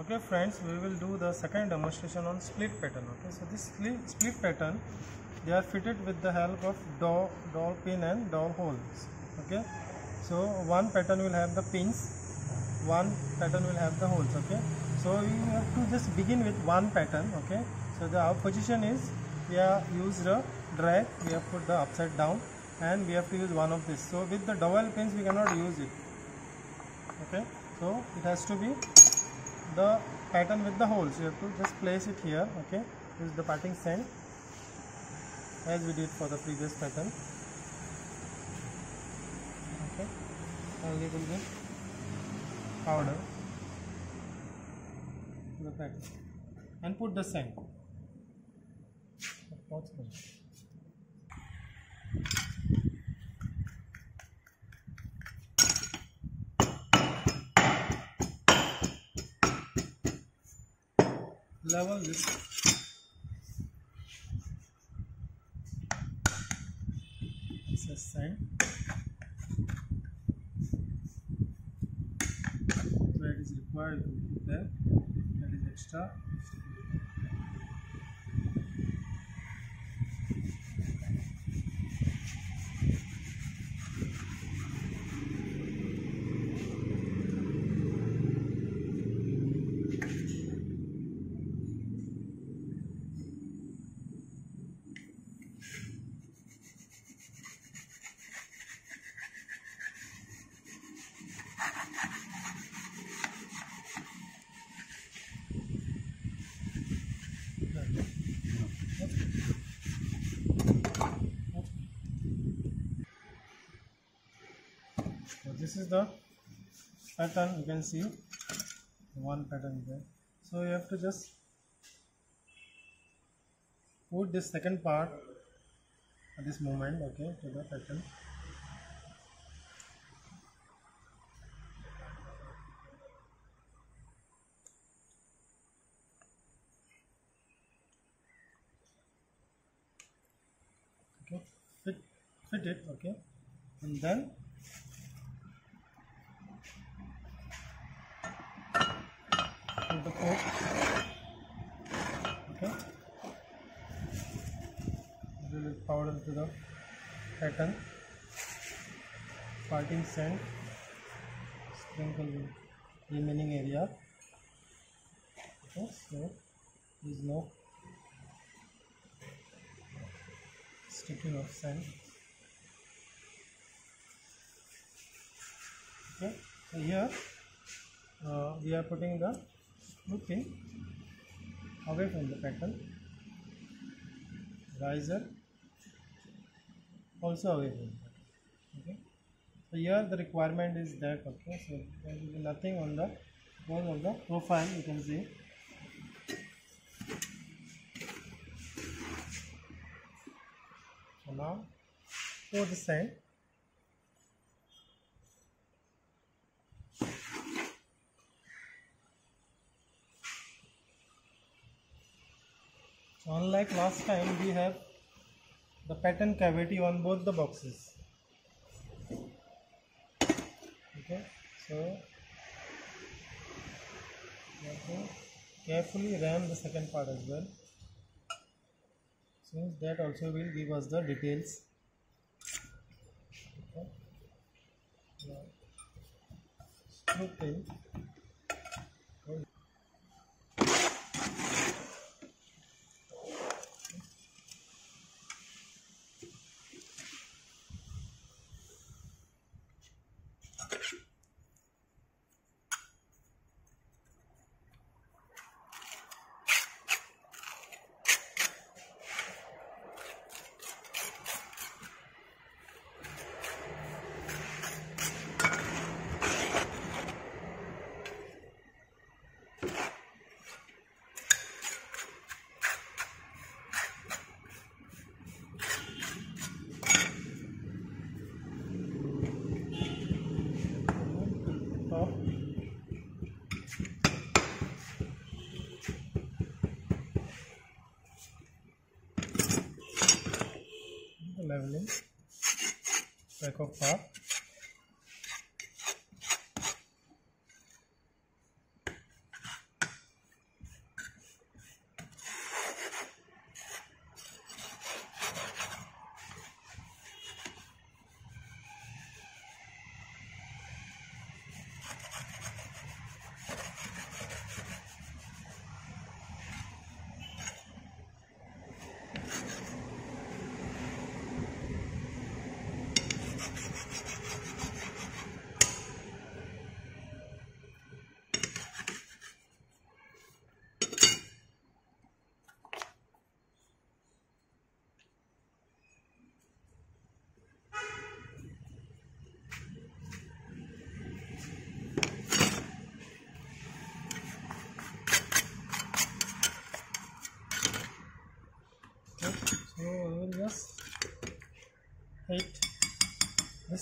okay friends we will do the second demonstration on split pattern okay? So this split, pattern they are fitted with the help of dowel, dowel pin and dowel holes okay? So one pattern will have the pins one pattern will have the holes okay? So we have to just begin with one pattern okay? So the position is we have used a drag we have put the upside down and we have to use one of this. So with the dowel pins we cannot use it okay? So it has to be the pattern with the holes. You have to just place it here okay? Use the parting sand as we did for the previous pattern. Okay? A little bit powder. The pattern. And put the sand level this this is sand where it is required can put that is extra this is the pattern you can see one pattern there. So you have to just put this second part at this moment okay to the pattern. Okay, fit fit it okay, and then the fork okay. Little powder to the pattern. Parting sand. Sprinkle the remaining area. Okay so there is no sticking of sand. Okay so here uh, we are putting the pin away from the pattern riser. Also away from the pattern okay. So here the requirement is that okay so there will be nothing on the wall of the profile you can see. So now pour the sand Unlike last time, we have the pattern cavity on both the boxes. Okay, so carefully ram the second part as well. Since that also will give us the details. Okay. Now, screw pin. top the leveling of part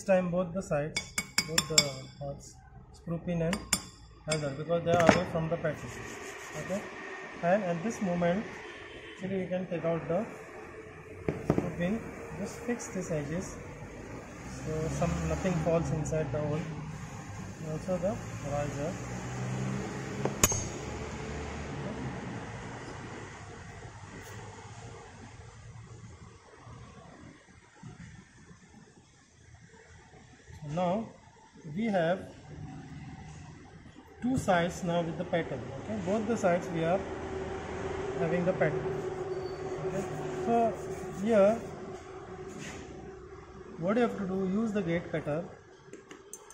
time both the sides both the parts screw pin and handle because they are away from the pattern okay? And at this moment actually we can take out the screw pin just fix this edges so some nothing falls inside the hole. And also the riser now we have two sides now with the pattern okay? Both the sides we are having the pattern okay? So here what you have to do use the gate cutter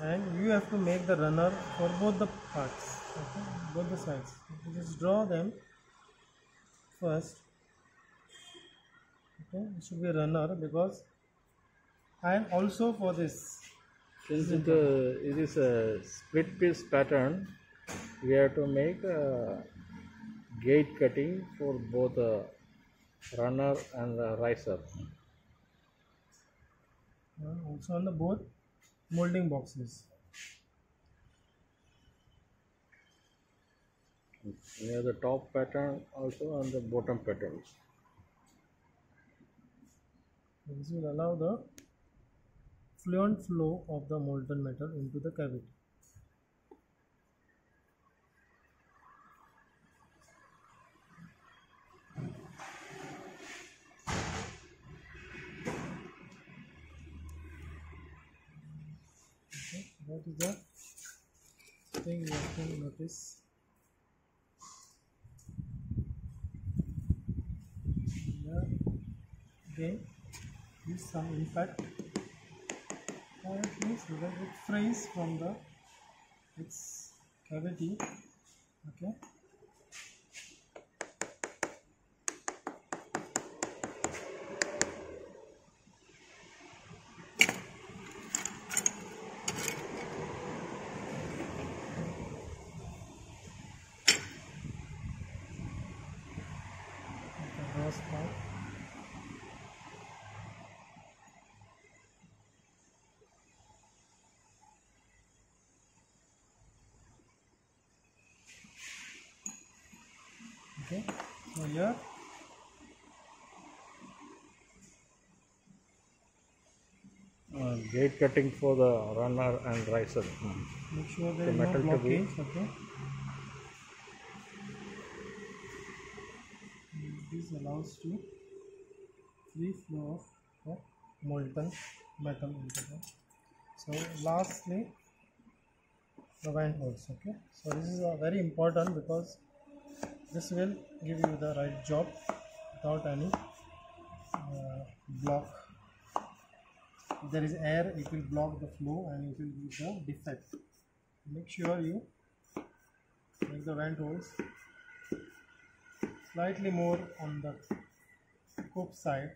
and you have to make the runner for both the parts okay? Both the sides. Just draw them first okay? It should be a runner because and also for this Since it, uh, it is a split piece pattern, we have to make a gate cutting for both the runner and the riser. uh, also on the both molding boxes Near the top pattern also and the bottom patterns. this will allow the fluent flow of the molten metal into the cavity. Okay that is the thing you have to notice. Here uh, again is some impact or it it frays from the its cavity okay the rose part okay so here Uh, gate cutting for the runner and riser. make sure there The is no metal to be- blockage okay this allows to free flow of the molten metal into the so lastly the vent holes okay so this is very important because this will give you the right job without any uh, block. If there is air it will block the flow and it will give the defect. Make sure you make the vent holes slightly more on the cope side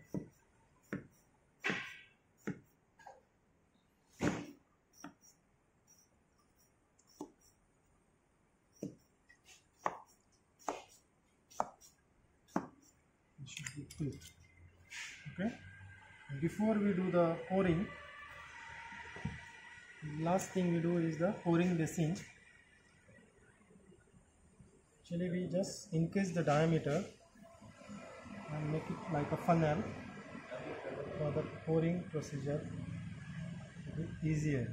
should be okay. Before we do the pouring last thing we do is the pouring basin actually we just increase the diameter and make it like a funnel for the pouring procedure to be easier.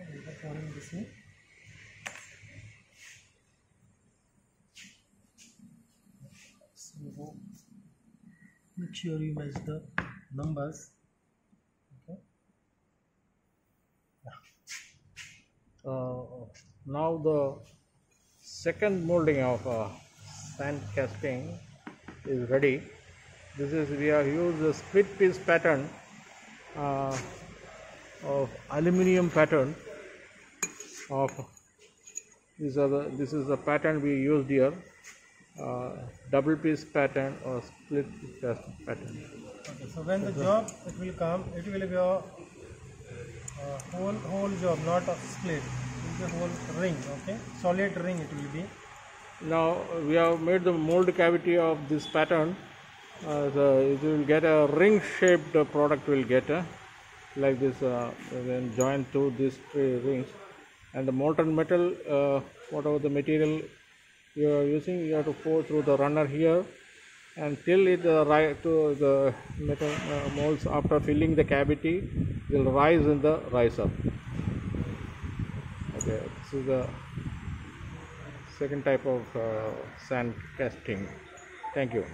Okay, the pouring basin so make sure you match the numbers. Okay. Uh, now the second molding of uh, sand casting is ready. This is we have used the split piece pattern uh, of aluminium pattern of these are the this is the pattern we used here uh, double piece pattern or split piece pattern. Okay, so when the job it will come, it will be a uh, whole whole job, not a split. It will be a whole ring. Okay, solid ring it will be. Now we have made the mold cavity of this pattern. Uh, the, it will get a ring shaped product will get. Uh, like this uh, then joined to these three rings and the molten metal uh, whatever the material you are using you have to pour through the runner here and till it uh, ri- to the metal uh, molds after filling the cavity will rise in the riser okay this is the second type of uh, sand casting. Thank you